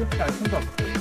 이렇게잘 쓴.